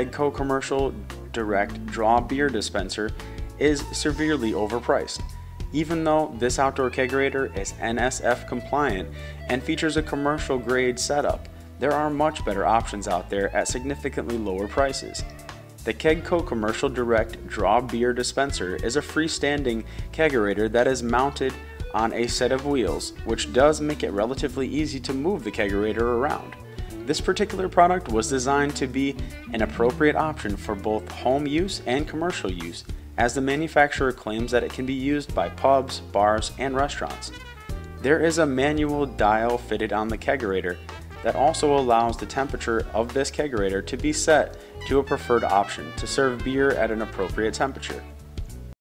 Kegco Commercial Direct Draw Beer Dispenser is severely overpriced. Even though this outdoor kegerator is NSF compliant and features a commercial grade setup, there are much better options out there at significantly lower prices. The Kegco Commercial Direct Draw Beer Dispenser is a freestanding kegerator that is mounted on a set of wheels, which does make it relatively easy to move the kegerator around. This particular product was designed to be an appropriate option for both home use and commercial use, as the manufacturer claims that it can be used by pubs, bars, and restaurants. There is a manual dial fitted on the kegerator that also allows the temperature of this kegerator to be set to a preferred option to serve beer at an appropriate temperature.